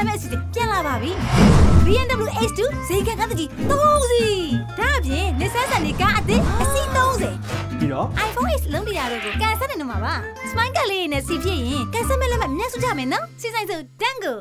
ဆက်မဲ့အစီအစဉ်ပြန်လာပါပြီ BMW H2 ဈေးကကတကြီး3စီဒါအပြင် Nissan Sunny ကားအသစ်အစီး30ပြီးတော့ iPhone X လုံးတရားတို့ကိုကန်ဆက်နေတော့မှာပါ Smile ကလေးနဲ့စီဖြစ်ရင်ကန်ဆက်မဲ့လက်မှတ်မြတ်စုကြမယ်နော်စီဆိုင်စု Tango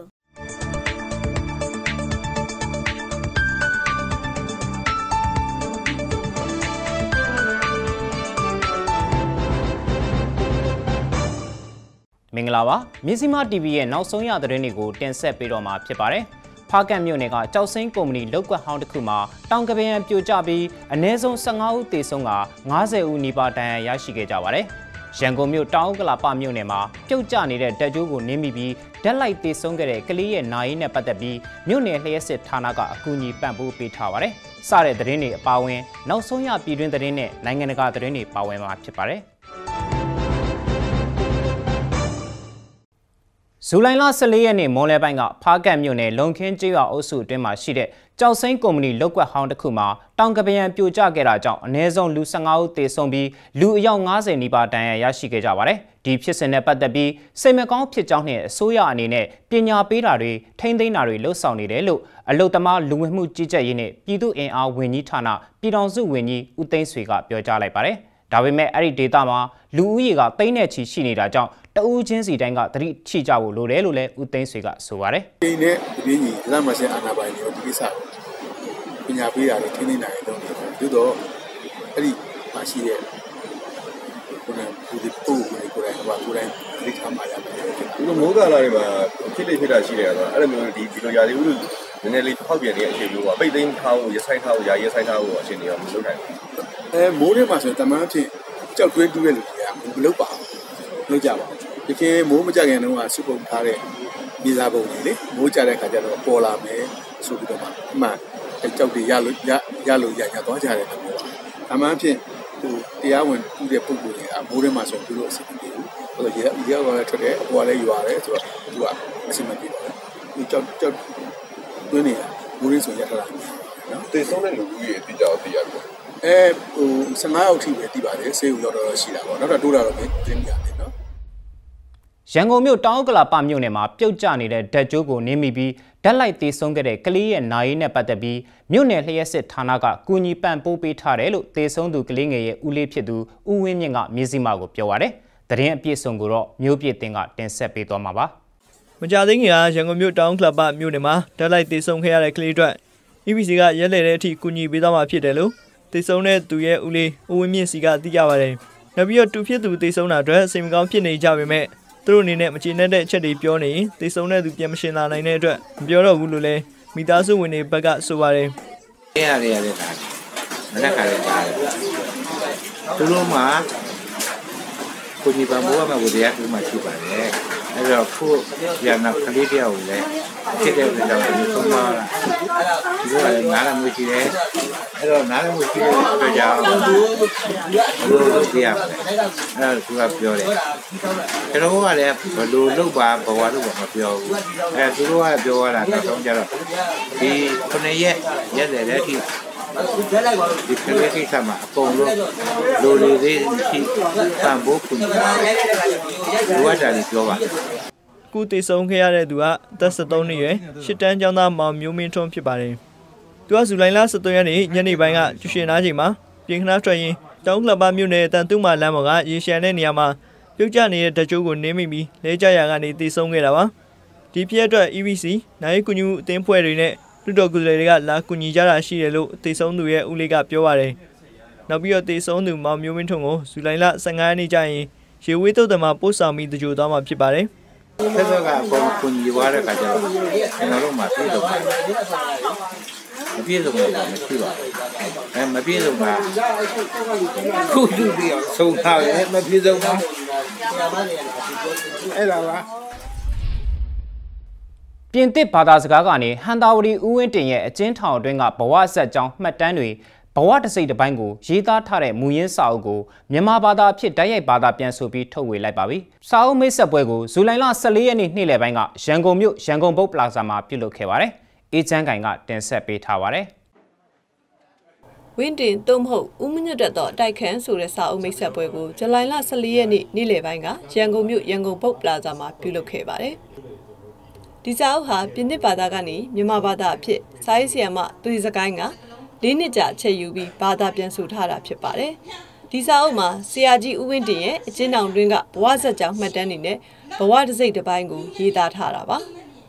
မင်္ဂလာပါမြစီမာ TV ရဲ့နောက်ဆုံးရသတင်းတွေကိုတင်ဆက်ပေးတော့မှာဖြစ်ပါတယ်ဖားကန့်မြို့နယ်ကကြောက်စိမ်းကုမ္ပဏီလောက်ကွက်ဟောင်းတစ်ခုမှာတောင်ကပယံပြိုကျပြီးအ ਨੇ ဆုံး15ဦးသေဆုံးက90ဦးနီးပါးဒဏ်ရာရရှိခဲ့ကြပါတယ်ရန်ကုန်မြို့တောင်ဥက္ကလာပမြို့နယ်မှာပြုတ်ကျနေတဲ့တက်ကြိုးကိုနင်းမိပြီးဓာတ်လိုက်သေဆုံးခဲ့တဲ့ကလေးရဲ့နာရီနဲ့ပတ်သက်ပြီးမြို့နယ်လျှက်စစ်ဌာနကအကူအညီပံ့ပိုးပေးထားပါတယ်။စတဲ့သတင်းတွေအပါအဝင် နောက်ဆုံးရပြည်တွင်းသတင်းနဲ့နိုင်ငံတကာသတင်းတွေပါဝင်မှာဖြစ်ပါတယ်။ ဇူလိုင်လ14ရက်နေ့မွန်လယ်ပိုင်းကဖားကတ်မြို့နယ်လုံခင်းကျေးရွာအုပ်စုအတွင်းမှာရှိတဲ့ကြောက်စိမ်းကုမ္ပဏီလောက်ကွက်ဟောင်းတစ်ခုမှာတောင်ကပယံပြိုကျခဲ့တာကြောင့်အ ਨੇ ဆုံးလူ15ဦးသေဆုံးပြီးလူအယောက်90နီးပါးဒဏ်ရာရရှိခဲ့ကြပါတယ်။ဒီဖြစ်စဉ်နဲ့ပတ်သက်ပြီးစိတ်မကောင်းဖြစ်ကြောင်းနဲ့အစိုးရအနေနဲ့ပညာပေးတာတွေထိန်းသိမ်းတာတွေလှုပ်ဆောင်နေတယ်လို့အလုတ္တမလူဝင်မှုကြီးကြပ်ရေးနဲ့ပြည်သူ့အင်အားဝန်ကြီးဌာနပြည်ထောင်စုဝန်ကြီးဦးသိန်းဆွေကပြောကြားလိုက်ပါတယ်။ဒါပေမဲ့အဲ့ဒီဒေတာမှာလူဦးရေကတိမ့်နဲ့ချီရှိနေတာကြောင့်တဦးချင်းစီတိုင်းကသတိချိကြဖို့လိုတယ်လို့လည်းဦးသိန်းဆွေကဆိုပါတယ်ဒီနဲ့ဒီပြင်းကြီးလက်မဆက်အာနာပိုင်တွေဒီကိစ္စကိုပညာပေးတာတွေထိန်းသိမ်းတာတွေလုပ်နေတယ်သို့တော့အဲ့ဒီပါရှိတဲ့ကိုယ်ကဒီပို့ကိုကိုယ်တိုင်ဟိုကိုယ်တိုင်ဒီထားမှရမယ်ဒီလိုမိုးကာလာတွေမှာဖြစ်လေဖြစ်တာရှိတယ်ဆိုတော့အဲ့လိုမျိုးဒီဒီလိုຢာလေးဦးလို့နည်းနည်းလေးဖောက်ပြန်နေတဲ့အချိန်မျိုးကပိတ်သိမ်းထားဖို့ရဆိုင်ထားဖို့ຢာရဆိုင်ထားဖို့အချိန်တွေကမလုပ်နိုင်ဘူးအဲမိုးထဲမှာဆိုရင်တမန်အဖြစ်ကြောက်တွင်းတူးတဲ့လူတွေကမလုပ်ပါဘူးလုပ်ကြပါဘူး ဒီခင်မိုးမကြခင်တုန်းကစုပုံထားတဲ့မြေစာပုံတွေလေမိုးကြတဲ့ခါကျတော့ပေါ်လာမယ်ဆိုပြီးတော့မှအမှန်အဲကြောက်တွေရလို့ရရလို့ရရသွားကြတယ်လို့ပြောပါတမန်အဖြစ်ဟိုတရားဝင်တူးတဲ့ပုံကိုယ်တွေကမိုးထဲမှာဆိုရင်သူတို့အဆင်မပြေဘူးအဲ့တော့ရေရေကလည်းထွက်တယ်အပေါ်လည်းရွာတယ်ဆိုတော့သူကအဆင်မပြေတော့ဘူးကြောက်ကြောက်တွင်းနေတာမိုးရင်းဆိုရထားတာနော်တေဆုံးတဲ့လူဦးရေအတိအကျကိုသိရတယ်အဲဟို15ရောက်ထိပဲတည်ပါတယ်ဆေးဦးရောက်တော့ရှိတာပေါ့နောက်တော့တိုးတာတော့မသိမြရတယ်နော်။ ရန်ကုန်မြို့တောင်ဥက္ကလာပမြို့နယ်မှာပြုတ်ကျနေတဲ့ဓာတ်ကြိုးကိုနင်းမိပြီးဓာတ်လိုက်သေဆုံးခဲ့တဲ့ကလေးရဲ့နာရီနဲ့ပတ်သက်ပြီးမြို့နယ်လျှက်စစ်ဌာနကကူညီပံ့ပိုးပေးထားတယ်လို့သေဆုံးသူကလေးငယ်ရဲ့ဦးလေးဖြစ်သူဦးဝင်းမြင့်ကမြစည်းမကိုပြောပါရယ်။သတင်းအပြည့်အစုံကိုတော့မျိုးပြည့်တင်ကတင်ဆက်ပေးသွားမှာပါ။မကြသေးခင်ကရန်ကုန်မြို့တောင်ကလပ်ပမြို့နယ်မှာဓာတ်လိုက်တေဆုံခဲ့ရတဲ့ကလေးအတွက် EBC ကရက်လေတဲ့အထိကူညီပေးသွားမှာဖြစ်တယ်လို့တေဆုံတဲ့သူရဲ့ဦးလေးဦးဝင်းမြင့်စီကသိကြပါတယ်။နောက်ပြီးတော့တူဖြစ်သူတေဆုံတာအတွက်စိတ်မကောင်းဖြစ်နေကြပေမဲ့ သူတို့အနေနဲ့မကျေနပ်တဲ့အချက်တွေပြောနေရင်တေဆုံတဲ့သူပြန်မရှင်းလာနိုင်တဲ့အတွက်မပြောတော့ဘူးလို့လည်းမိသားစုဝင်တွေဘက်ကဆိုပါတယ်။ရရရတဲ့ဒါမနက်ကလည်းဒါသူတို့မှာကိုကြီးပံမိုးရမှာကိုတရားသူမှရှိပါတယ် အဲ့တော့ခုရနာကလေးတယောက်ကိုလည်းဖြစ်တဲ့အတွက်ကြောင့်ဒီဆုံးမလာဒီလိုလည်းနားလည်းမကြည့်တယ်အဲ့တော့နားလည်းမကြည့်တဲ့အတွက်ကြောင့်ဘယ်လိုလုပ်ကြရမလဲအဲ့တော့သူကပြောတယ်ကျွန်တော်ကလည်းဘယ်လိုလုပ်ပါဘဝလုပ်ပါမပြောဘူးအဲ့သူတို့ကပြောရတာတော့ဆုံးကြတော့ဒီခုနှစ်ရက်ရက်တယ်တဲ့အထိ ဒီကလေးကိစ္စမှာအကုန်လုံးလိုလေသေးရှိတန်ဖိုးခုန်ပါလိုအပ်တာတွေပြောပါကုတေဆုံးခဲ့ရတဲ့သူကအသက်73နှစ်ရွယ်ရှစ်တန်းကျောင်းသားမောင်မျိုးမင်းထွန်းဖြစ်ပါတယ်။သူကဇူလိုင်လ23ရက်နေ့ညနေပိုင်းကကျူရှင်နားချိန်မှာပြင်ခနာထွက်ရင်တောင်းကလပ်ပါမြို့နယ်တန်တုမာလမ်းပေါ်ကရေရှမ်းတဲ့နေရာမှာပြုတ်ကျနေတဲ့တကြိုးကိုနင်းမိပြီးလဲကျရာကနေတေဆုံးခဲ့တာပါ။ဒီဖြစ်အတွက် EBC နိုင်ကူညူအသင်းဖွဲ့တွေနဲ့ လူတော်ကူတွေကလာကူညီကြတာရှိတယ်လို့တေဆုံးသူရဲ့ဦးလေးကပြောပါတယ်။နောက်ပြီးတော့တေဆုံးသူမောင်မျိုးမင်းထွန်းကိုဇူလိုင်လ15ရက်နေ့ကျရင်ရေဝေးတုတ်တမှာပို့ဆောင်ပြီးတကြိုသွားမှာဖြစ်ပါတယ်။ဆက်ဆက်ကအကုန်ခုန်ကြီးွားတဲ့ခါကျတော့ကျွန်တော်တို့မှပြည့်စုံတယ်မပြည့်စုံတော့မရှိပါဘူးအဲမပြည့်စုံတာခုသူတည်းဆုံးထားတယ်မပြည့်စုံတာအဲ့ဒါပါ ပြင်သစ်ဘာသာစကားကနေဟန်တာဝရီဦးဝင်းတင်ရဲ့အကျဉ်းထောင်အတွင်းကဘဝဆက်ကြောင်းမှတ်တမ်းတွေဘဝတစ်စိတ်တစ်ပိုင်းကိုရေးသားထားတဲ့မူရင်းစာအုပ်ကိုမြန်မာဘာသာအဖြစ်တိုက်ရိုက်ဘာသာပြန်ဆိုပြီးထုတ်ဝေလိုက်ပါပြီ။စာအုပ်မိတ်ဆက်ပွဲကိုဇူလိုင်လ14ရက်နေ့နေ့လယ်ပိုင်းကရန်ကုန်မြို့ရန်ကုန်ဘုတ်ပလာဇာမှာပြုလုပ်ခဲ့ပါတယ်။အေးချမ်းကင်ကတင်ဆက်ပေးထားပါတယ်။ဝင်းတင်တုံးမဟုတ်ဦးမညွတ်တက်တော့အတိုက်ခန်းဆိုတဲ့စာအုပ်မိတ်ဆက်ပွဲကိုဇူလိုင်လ14ရက်နေ့နေ့လယ်ပိုင်းကရန်ကုန်မြို့ရန်ကုန်ပုတ်ပလာဇာမှာပြုလုပ်ခဲ့ပါတယ်။ ဒီစာအုပ်ဟာပြင်သစ်ဘာသာကနေမြန်မာဘာသာအဖြစ်စာရေးဆရာမသွေးစကိုင်းကလေးနှစ်ကြာအချက်ယူပြီးဘာသာပြန်ဆိုထားတာဖြစ်ပါတယ်။ဒီစာအုပ်မှာဆရာကြီးဦးဝင်းတင်ရဲ့အကျဉ်းထောင်တွင်းကဘဝဇက်ကြောင့်မှတ်တမ်းတွေနဲ့ဘဝတစ်စိတ်တစ်ပိုင်းကိုရေးသားထားတာပါ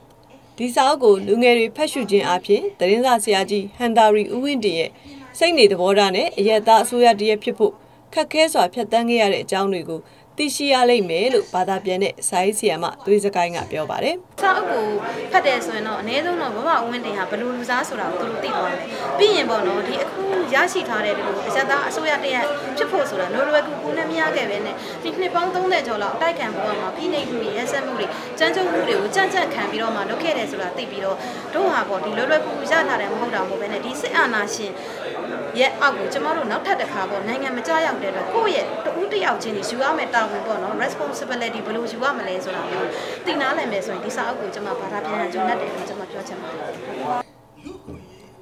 ။ဒီစာအုပ်ကိုလူငယ်တွေဖတ်ရှုခြင်းအပြင်သတင်းစာဆရာကြီးဟန်တာရီဦးဝင်းတင်ရဲ့စိတ်နေသဘောထားနဲ့အယက်သားအစိုးရတရက်ဖြစ်ဖို့ခက်ခဲစွာဖြတ်တန်းခဲ့ရတဲ့အကြောင်းတွေကို သိရှိရလိမ့်မယ်လို့ဘာသာပြန်တဲ့စာရေးဆရာမသွေးစကိုင်းကပြောပါတယ်စာအုပ်ကိုဖတ်တယ်ဆိုရင်တော့အနည်းဆုံးတော့ဘဝဝင်းတင်ဟာဘယ်လိုလူစားဆိုတာကိုသူတို့သိသွားမယ်။ပြီးရင်ပေါ့နော်ဒီအခုရရှိထားတဲ့ဒီလိုအစသားအစိုးရတရက်ဖြစ်ဖို့ဆိုတာလိုလွယ်ကူကူနဲ့မရခဲ့ပဲနဲ့ဒီနှစ်ပေါင်း30ကျော်လောက်အတိုက်ခံဘဝမှာဖိနှိပ်မှုတွေရက်စက်မှုတွေကြမ်းကြုတ်မှုတွေကိုကြံ့ကြံ့ခံပြီးတော့မှလုပ်ခဲ့တယ်ဆိုတာသိပြီးတော့တို့ဟာပေါ့ဒီလိုလွယ်ကူကူရထားတယ်မဟုတ်တာမဟုတ်ပဲနဲ့ဒီစစ်အာဏာရှင် ရဲ့အောက်ကိုကျမတို့နောက်ထပ်တစ်ခါပေါ့နိုင်ငံမကြရောက်တဲ့အတွက်ကိုယ့်ရဲ့တူးတယောက်ချင်းကြီးယူရမယ့်တာဝန်ပေါ့နော် responsibility ဘယ်လိုယူရမလဲဆိုတာမျိုးသိနာနိုင်မယ်ဆိုရင်ဒီစာအုပ်ကိုကျမဘာသာပြန်ရဂျုံနဲ့တယ်လို့ကျမပြောချင်ပါတယ်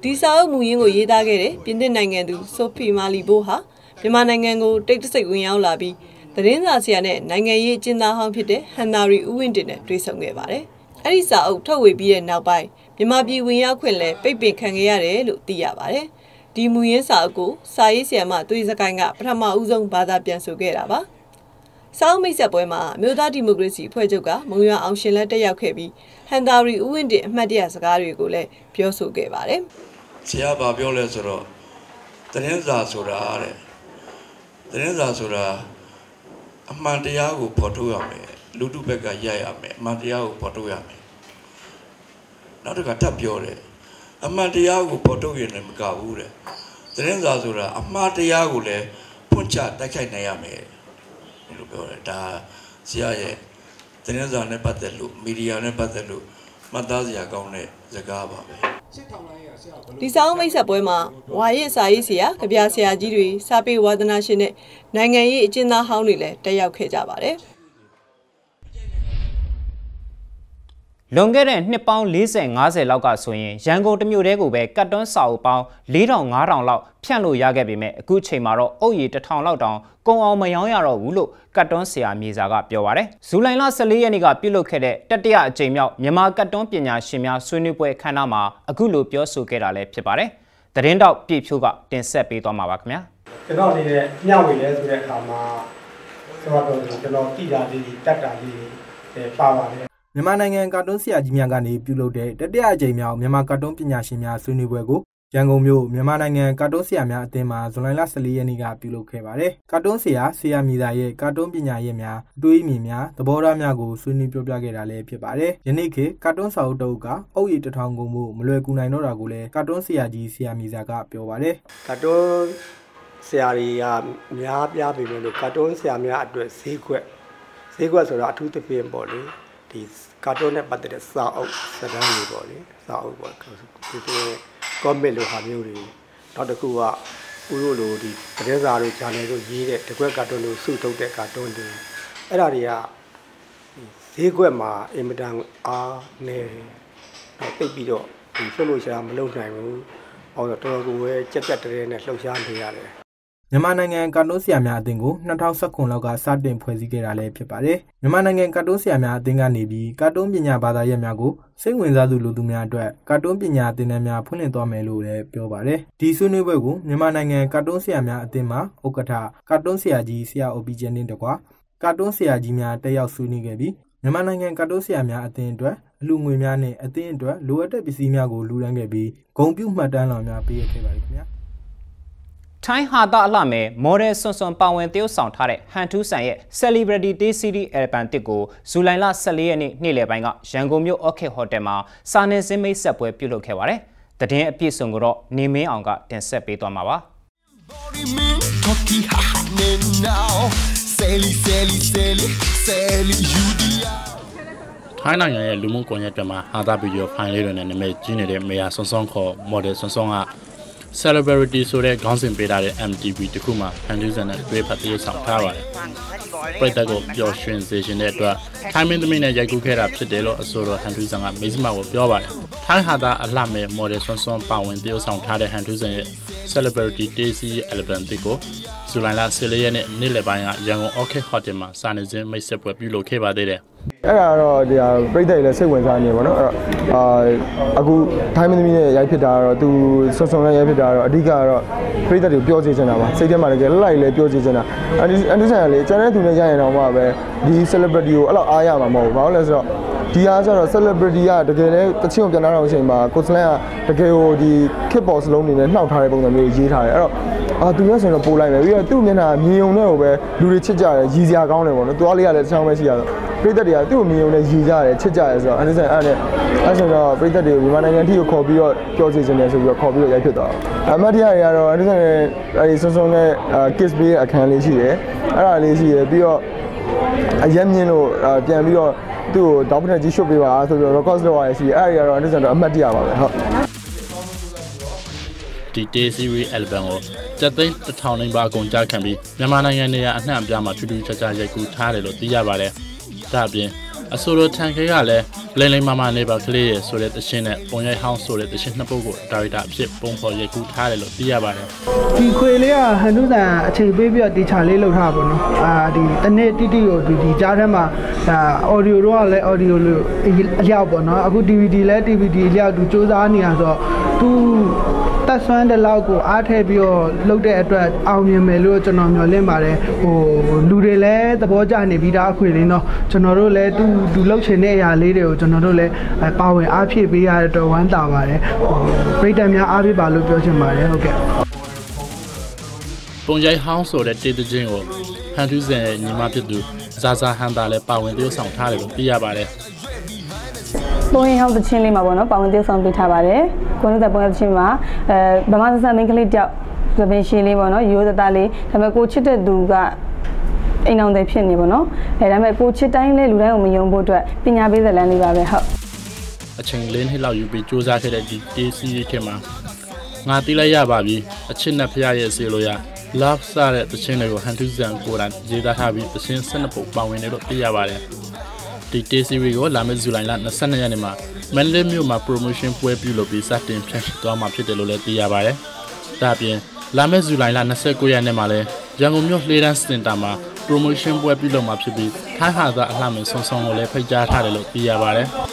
ဒီစာအုပ်မူရင်းကိုရေးသားခဲ့တဲ့ပြင်သစ်နိုင်ငံသူဆိုဖီမာလီဘိုဟာမြန်မာနိုင်ငံကိုတိတ်တဆိတ်ဝင်ရောက်လာပြီးသတင်းစာဆရာနဲ့နိုင်ငံရေးအကျဉ်းသားဟောင်းဖြစ်တဲ့ဟန်နာရီဦးဝင်းတင်နဲ့တွေ့ဆုံခဲ့ပါတယ်။အဲ့ဒီစာအုပ်ထုတ်ဝေပြီးတဲ့နောက်ပိုင်းမြန်မာပြည်ဝင်ရောက်ခွင့်လဲပိတ်ပင်ခံခဲ့ရတယ်လို့သိရပါတယ်။ ဒီမူရင်းစာအုပ်ကိုစာရေးဆရာမသွေးစကိုင်းကပထမဦးဆုံးဘာသာပြန်ဆိုခဲ့တာပါ။စောင်းမိတ်ဆက်ပွဲမှာမြို့သားဒီမိုကရေစီအဖွဲ့ချုပ်ကမုံရွာအောင်ရှင်လက်တက်ရောက်ခဲ့ပြီးဟန်တာရီဦးဝင်းတင်အမှတ်တရစကားတွေကိုလည်းပြောဆိုခဲ့ပါတယ်။ဆရာဘာပြောလဲဆိုတော့သတင်းစာဆိုတာတဲ့သတင်းစာဆိုတာအမှန်တရားကိုဖော်ထုတ်ရမယ်လူတုဘက်ကရိုက်ရမယ်အမှန်တရားကိုဖော်ထုတ်ရမယ်နောက်တစ်ခါထပ်ပြောတယ် အမှန်တရားကိုဖော်ထုတ်ရင်လည်းမကဘူးတဲ့သတင်းစာဆိုတာအမှားတရားကိုလည်းဖွင့်ချတိုက်ခိုက်နိုင်ရမယ်ဒီလိုပြောတယ်ဒါဆရာရဲ့သတင်းစာနဲ့ပတ်သက်လို့မီဒီယာနဲ့ပတ်သက်လို့မှတ်သားစရာကောင်းတဲ့စကားပါပဲဒီဆောင်မိတ်ဆက်ပွဲမှာဝါရစ်စာရေးဆရာကြပြဆရာကြီးတွေစာပေဝါသနာရှင်နဲ့နိုင်ငံရေးအကျဉ်းသားဟောင်းတွေလည်းတက်ရောက်ခဲ့ကြပါတယ် လွန်ခဲ့တဲ့နှစ်ပေါင်း40 50လောက်ကဆိုရင်ရန်ကုန်တမြို့တည်းကိုပဲကတ်တွန်းစာအုပ်ပေါင်း4000 5000လောက်ဖြန့်လို့ရခဲ့ပေမဲ့အခုချိန်မှာတော့အုပ်ရည်1000လောက်တောင်ကုန်အောင်မရောင်းရတော့ဘူးလို့ကတ်တွန်းဆရာမြေစာကပြောပါတယ်။ဇူလိုင်လ14ရက်နေ့ကပြုလုပ်ခဲ့တဲ့တတိယအကြိမ်မြောက်မြန်မာကတ်တွန်းပညာရှင်များဆွေးနွေးပွဲအခမ်းအနားမှာအခုလိုပြောဆိုခဲ့တာလည်းဖြစ်ပါတယ်။သတင်းတောက်ပြည့်ဖြိုးကတင်ဆက်ပေးသွားမှာပါခင်ဗျာ။ကျွန်တော်အနေနဲ့မျှဝေလဲဆိုတဲ့အခါမှာဆိုတော့ကျွန်တော်တိတာလေးတက်တာလေးတွေပါပါတယ် မြန်မာနိုင်ငံကာတွန်းဆရာကြီးများကနေပြုလုပ်တဲ့တတိယအကြိမ်မြောက်မြန်မာကာတွန်းပညာရှင်များဆွေးနွေးပွဲကိုရန်ကုန်မြို့မြန်မာနိုင်ငံကာတွန်းဆရာများအသင်းမှဇွန်လ14ရက်နေ့ကပြုလုပ်ခဲ့ပါတယ်။ကာတွန်းဆရာဆရာမိသားရဲ့ကာတွန်းပညာရေးများအတွေးအမြင်များသဘောထားများကိုဆွေးနွေးပြောပြခဲ့တာလည်းဖြစ်ပါတယ်။ယနေ့ခေတ်ကာတွန်းစာအုပ်တုပ်ကအုပ်ရည်တထောင်ကုန်မှုမလွယ်ကူနိုင်တော့တာကိုလည်းကာတွန်းဆရာကြီးဆရာမိသားကပြောပါတယ်ကာတွန်းဆရာတွေကများပြားပြီမယ်လို့ကာတွန်းဆရာများအတွက်ဈေးကွက်ဈေးကွက်ဆိုတော့အထူးသဖြင့်ပေါ့လေ ဒီကာတွန်းနဲ့ပတ်သက်တဲ့စာအုပ်စကားတွေပေါ့လေစာအုပ်ပေါ့ဒီဒီ comment လို့ဟာမျိုးတွေနောက်တစ်ခုကဦးတို့လိုဒီသတင်းစာတွေ channel တို့ရေးတဲ့တကွက်ကာတွန်းတို့စုထုတ်တဲ့ကာတွန်းတွေအဲ့ဒါတွေကဈေးကွက်မှာအင်မတန်အားနေတယ်တော့တိတ်ပြီးတော့ဒီဆွလို့ရှာမလုပ်နိုင်ဘူး။အော်တော့တော်တော်ကိုပဲကြက်ကြက်တဲတဲနဲ့လှုပ်ရှားနေရတယ်။ မြန်မာနိုင်ငံကာတွန်းဆရာများအသင်းကို2019လောက်ကစတင်ဖွဲ့စည်းခဲ့တာလည်းဖြစ်ပါတယ်။မြန်မာနိုင်ငံကာတွန်းဆရာများအသင်းကနေပြီးကာတွန်းပညာဘာသာရပ်များကိုစိတ်ဝင်စားသူလူသူများအတွက်ကာတွန်းပညာသင်တန်းများဖွင့်လှစ်သွားမယ်လို့လည်းပြောပါတယ်။ဒီဆွေးနွေးပွဲကိုမြန်မာနိုင်ငံကာတွန်းဆရာများအသင်းမှဥက္ကဋ္ဌကာတွန်းဆရာကြီးဆရာအိုပီကျင်းတင်တကွာကာတွန်းဆရာကြီးများတက်ရောက်ဆွေးနွေးခဲ့ပြီးမြန်မာနိုင်ငံကာတွန်းဆရာများအသင်းအတွက်အလူငွေများနဲ့အသင်းအတွက်လိုအပ်တဲ့ပစ္စည်းများကိုလူရန်ခဲ့ပြီးဂုံပြုမှတ်တမ်းလောင်များပေးခဲ့ပါတယ်ခင်ဗျာ။ ထိုင်းဟာတာအလှမဲ့ model စွန်စွန်ပါဝင်တရုပ်ဆောင်ထားတဲ့ဟန်ထူးဆန်ရဲ့ Celebrity Day Series Album တစ်ကိုဇူလိုင်လ14ရက်နေ့နေ့လယ်ပိုင်းကရန်ကုန်မြို့ Orchid Hotel မှာစာနယ်ဇင်းမိတ်ဆက်ပွဲပြုလုပ်ခဲ့ပါတယ်။တည်င်းအပြည့်စုံကိုတော့နေမင်းအောင်ကတင်ဆက်ပေးသွားမှာပါ။ထိုင်းနိုင်ငံရဲ့လူမှုကွန်ရက်တွေမှာဟာတာဗီဒီယိုဖိုင်လေးတွေနဲ့နာမည်ကြီးနေတဲ့မေယာဆွန်ဆွန်ခေါ် model ဆွန်ဆွန်က celebrity ဆိုတဲ့ခေါင်းစဉ်ပေးထားတဲ့ MTV တခုမှာဖန်တီးစံနဲ့တွေ့ဖတ်သေးဆောင်ထားပါတယ်။ပရိသတ်ကိုပျော်ရွှင်စေခြင်းတဲ့အတွက်ထိုင်းမင်းသမီးနဲ့ရိုက်ကူးခဲ့တာဖြစ်တယ်လို့အဆိုတော်ဟန်ထူးဆန်ကမေးစမကိုပြောပါတယ်။ထိုင်းဟာတာအလှမဲ့ model ဆွန်ဆွန်ပါဝင်တရုပ်ဆောင်ထားတဲ့ဟန်ထူးဆန်ရဲ့ celebrity Daisy album တစ်ကိုဇူလိုင်လ14ရက်နေ့နေ့လယ်ပိုင်းကရန်ကုန် Orchid Hotel မှာစာနေစင်းမိတ်ဆက်ပွဲပြုလုပ်ခဲ့ပါသေးတယ်။ အဲ့ဒါတော့ဒီဟာပြိတ္တတွေလည်းစိတ်ဝင်စားနေပါတော့အဲ့တော့အာအခုထိုင်းမင်းသမီးနဲ့ရိုက်ဖြစ်တာကတော့သူဆွဆွန်နဲ့ရိုက်ဖြစ်တာကတော့အဓိကကတော့ပြိတ္တတွေကိုပြောစီချင်တာပါစိတ်ထဲမှာတကယ်လိုက်လည်းပြောစီချင်တာအန်ဒီအန်ဒီဆန်ကလေကျန်တဲ့သူနဲ့ရိုက်ရင်တော့မှပဲဒီ celebrity ကိုအဲ့လောက်အားရမှာမဟုတ်ဘူးဘာလို့လဲဆိုတော့ဒီအားဆိုတော့ celebrity ကတကယ်လဲတချင်းကိုပြန်လာတော့အချိန်မှာကိုစလန်ကတကယ်ကိုဒီ kick box လုံးနေနဲ့နှောက်ထားတဲ့ပုံစံမျိုးရေးထားတယ်အဲ့တော့ အာသူရဆိုရင်တော့ပို့လိုက်မယ်ပြီးတော့သူ့မျက်နှာမြင်ုံနဲ့ကိုပဲလူတွေချစ်ကြတယ်ရည်စရာကောင်းတယ်ပေါ့နော်သူကလေးကလည်းတစ်ချောင်းပဲရှိရတော့ပြိသက်တွေကသူ့မြင်ုံနဲ့ရည်ကြတယ်ချစ်ကြတယ်ဆိုတော့အဲ့ဒါဆိုအဲ့နဲ့အဲ့ဆိုတော့ပြိသက်တွေကိုမြန်မာနိုင်ငံထိကိုခေါ်ပြီးတော့ပြောစီခြင်းတယ်ဆိုပြီးတော့ခေါ်ပြီးတော့ရိုက်ဖြစ်သွားတာအမတ်တရားတွေကတော့အဲ့ဒါဆိုရင်အဲ့ဒီဆွန်းဆွန်းနဲ့ kiss ပေးအခန်းလေးရှိတယ်အဲ့ဒါလေးရှိတယ်ပြီးတော့အရက်မြင့်လို့ပြန်ပြီးတော့သူ့ကိုတောက်ပထက်ကြီးရှုပ်ပေးပါဆိုပြီးတော့ record လုပ်ရရှိတယ်အဲ့ဒီကတော့အဲ့ဒါဆိုတော့အမှတ်တရပါပဲဟုတ် ဒီ day series album ကိုစက်သိန်းတစ်ထောင်နိုင်ပါအကုန်ကြခံပြီးမြန်မာနိုင်ငံနေရာအနှံ့အပြားမှာထူးထူးခြားခြားရိုက်ကူးထားတယ်လို့သိရပါတယ်။ဒါ့အပြင်အဆိုလိုထန်ခဲကလည်းလိမ့်လိမ့်မမနေပါကလေးရဲ့ဆိုတဲ့တခြင်းနဲ့ပုံရိုက်ဟောင်းဆိုတဲ့တခြင်းနှစ်ပုဒ်ကိုဒါရိုက်တာအဖြစ်ပုံဖော်ရိုက်ကူးထားတယ်လို့သိရပါတယ်။ဒီခွေလေးကဟန်နုဆန်အချိန်ပေးပြီးတော့ဒီချာလေးလုပ်ထားပါတော့။အာဒီတနေ့တိတိကိုဒီဒီကြားထဲမှာဒါ audio တော့လည်း audio လို့အလျောက်ပေါ့နော်။အခု DVD လည်း DVD အလျောက်သူစူးစမ်းနေရဆိုတော့သူ တက်ဆွမ်းတဲ့လောက်ကိုအားထည့်ပြီးတော့လုပ်တဲ့အတွက်အောင်မြင်မယ်လို့ကျွန်တော်မျှော်လင့်ပါတယ်ဟိုလူတွေလည်းသဘောကျနေပြီးသားအခွင့်အရေးတော့ကျွန်တော်တို့လည်းသူသူလှုပ်ချင်တဲ့အရာလေးတွေကိုကျွန်တော်တို့လည်းပါဝင်အားဖြည့်ပေးရတဲ့အတွက်ဝမ်းသာပါတယ်ဟိုပြည်သက်များအားဖြည့်ပါလို့ပြောချင်ပါတယ်ဟုတ်ကဲ့ပုံရိုက်ဟောင်းဆိုတဲ့တေးသချင်းကိုဟန်ထူးစင်ညီမဖြစ်သူဇာဇာဟန်တာလည်းပါဝင်တရုပ်ဆောင်ထားတယ်လို့သိရပါတယ်ပုံရင်ဟောင်းသချင်းလေးမှာပေါ့နော်ပါဝင်တည်ဆောင်ပေးထားပါတယ် ကိုနိုးတဲ့ပုံရသချင်းမှာအဲဗမာဆက်ဆက်မင်းကလေးတယောက်သပင်ရှင်လေးပေါ့နော်ရိုးသားသားလေးဒါပေမဲ့ကိုချစ်တဲ့သူကအိမ်အောင်တွေဖြစ်နေပေါ့နော်အဲဒါပေမဲ့ကိုချစ်တိုင်းလေးလူတိုင်းကိုမယုံဖို့အတွက်ပညာပေးဇာတ်လမ်းလေးပါပဲဟုတ်အချိန်လေးနှစ်လောက်ယူပြီးစူးစမ်းခဲ့တဲ့ဒီ TC ထဲမှာငါတီးလိုက်ရပါပြီအချစ်နဲ့ဖရရဲ့စေလို့ရ love စတဲ့သချင်းတွေကိုဟန်တူဇန်ကိုယ်တိုင်ရေးသားထားပြီးသချင်း၁၂ပုတ်ပါဝင်တယ်လို့သိရပါတယ် ဒီ T series ကိုလာမယ့်ဇူလိုင်လ22ရက်နေ့မှာမန်လေးမြို့မှာ promotion ပွဲပြုလုပ်ပြီးစတင်ဖြန့်ချိသွားမှာဖြစ်တယ်လို့လည်းသိရပါတယ်။ဒါ့အပြင်လာမယ့်ဇူလိုင်လ29ရက်နေ့မှာလည်းရန်ကုန်မြို့လှေတန်းစင်တာမှာ promotion ပွဲပြုလုပ်မှာဖြစ်ပြီးထိုင်းဟာသာအလှမ်းမဆုံဆုံကိုလည်းဖိတ်ကြားထားတယ်လို့သိရပါတယ်။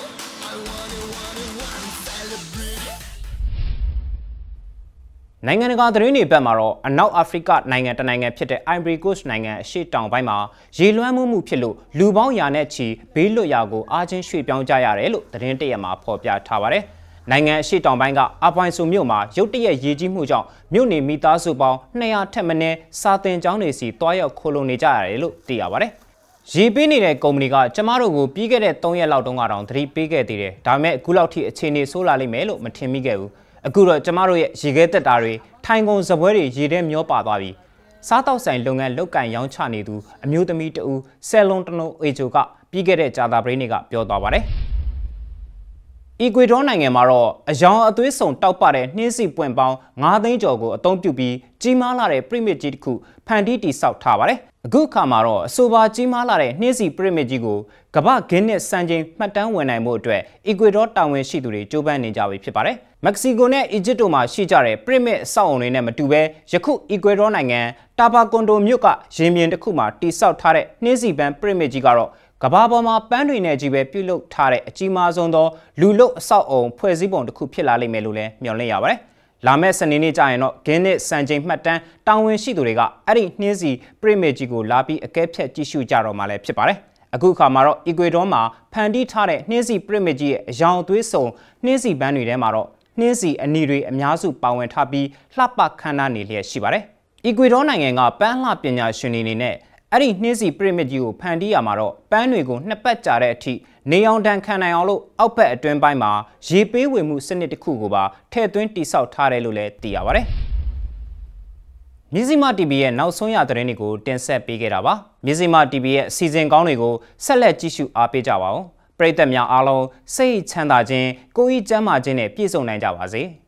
နိုင်ငံတကာသတင်းတွေဘက်မှာတော့အနောက်အာဖရိကနိုင်ငံတနိုင်ငံဖြစ်တဲ့ Ivory Coast နိုင်ငံအရှေ့တောင်ပိုင်းမှာရေလွှမ်းမှုမှုဖြစ်လို့လူပေါင်းရာနဲ့ချီဘေးလွတ်ရာကိုအားချင်းရွှေ့ပြောင်းကြရတယ်လို့သတင်းတရက်မှာဖော်ပြထားပါတယ်။နိုင်ငံအရှေ့တောင်ပိုင်းကအပွိုင်ဆူမြို့မှာရုတ်တရက်ရေကြီးမှုကြောင့်မြို့နေမိသားစုပေါင်း200ထက်မနည်းစာတင်ကျောင်းတွေစီတွားရောက်ခိုးလုံနေကြရတယ်လို့သိရပါတယ်။ရေပေးနေတဲ့ကုမ္ပဏီကကျမတို့ကိုပြီးခဲ့တဲ့3ရက်လောက်တုန်းကတော့သတိပေးခဲ့သေးတယ်။ဒါပေမဲ့အခုလောက်ထိအခြေအနေဆိုးလာလိမ့်မယ်လို့မထင်မိခဲ့ဘူး။ အခုတော့ကျမတို့ရဲ့ရေခဲတက်တာတွေထိုင်ကုန်စပွဲတွေရေထဲမျောပါသွားပြီစားတောက်ဆိုင်လုပ်ငန်းလုပ်ကင်ရောင်းချနေသူအမျိုးသမီးတဦးဆယ်လွန်တနုံအေဂျိုကပြီးခဲ့တဲ့ဂျာတာပရိနေကပြောသွားပါတယ်အီကွေဒေါနိုင်ငံမှာတော့အယောင်အသွေးစုံတောက်ပတဲ့နှင်းစီပွင့်ပေါင်း9သိန်းကျော်ကိုအသုံးပြုပြီးကြီးမားလာတဲ့ပြိမစ်ကြီးတစ်ခုဖန်တီးတိစောက်ထားပါတယ်။အခုအခါမှာတော့အဆိုပါကြီးမားလာတဲ့နှင်းစီပြိမစ်ကြီးကိုကမ္ဘာဂင်းနစ်စံချိန်မှတ်တမ်းဝင်နိုင်မှုအတွက်အီကွေဒေါတာဝန်ရှိသူတွေကြိုးပမ်းနေကြပြီဖြစ်ပါတယ်။ မက္ကဆီကိုနဲ့အီဂျစ်တို့မှာရှိကြတဲ့ပြိမစ်အဆောက်အုံတွေနဲ့မတူဘဲယခုအီကွေဒေါနိုင်ငံတာဘာကွန်ဒိုမြို့ကရေမြင်တစ်ခုမှာတိစောက်ထားတဲ့နှင်းစီပန်းပြိမစ်ကြီးကတော့ကဘာပေါ်မှာပန်းတွေနဲ့ကြီးပဲပြုတ်လုထားတဲ့အကြီးမားဆုံးသောလူလုအဆောက်အုံဖွဲ့စည်းပုံတစ်ခုဖြစ်လာလိမ့်မယ်လို့လည်းမျှော်လင့်ရပါတယ်။လာမယ့်စနေနေ့ကျရင်တော့ဂင်းနစ်စံချိန်မှတ်တမ်းတာဝန်ရှိသူတွေကအဲ့ဒီနှင်းစီပရိမေကြီးကိုလာပြီးအကဲဖြတ်ကြည့်ရှုကြတော့မှလည်းဖြစ်ပါတယ်။အခုအခါမှာတော့အီကွေဒေါမှာဖန်တီးထားတဲ့နှင်းစီပရိမေကြီးရဲ့အယောင်အသွေးစုံနှင်းစီပန်းတွေထဲမှာတော့ နှင်းစီအနီတွေအများစုပါဝင်ထားပြီးလှပခမ်းနားနေလျက်ရှိပါတယ်။အီကွေဒေါနိုင်ငံကပန်းလှပညာရှင်တွေနေနဲ့အဲ့ဒီနှင်းစီပရိမစ်ကြီးကိုဖန်တီးရမှာတော့ပန်းတွေကိုနှစ်ပတ်ကြာတဲ့အထိနေအောင်တန်ခံနိုင်အောင်လို့အောက်ဘက်အတွင်းပိုင်းမှာရေပေးဝေမှုစနစ်တစ်ခုကိုပါထည့်သွင်းတိစောက်ထားတယ်လို့လည်းသိရပါတယ်။မြစည်းမ TV ရဲ့နောက်ဆုံးရသတင်းတွေကိုတင်ဆက်ပေးခဲ့တာပါ။မြစည်းမ TV ရဲ့အစီအစဉ်ကောင်းတွေကိုဆက်လက်ကြည့်ရှုအားပေးကြပါဦး။ ပရိသတ်များအားလုံးစိတ်ချမ်းသာခြင်းကိုယ်ဤကျန်းမာခြင်းနဲ့ပြည့်စုံနိုင်ကြပါစေ။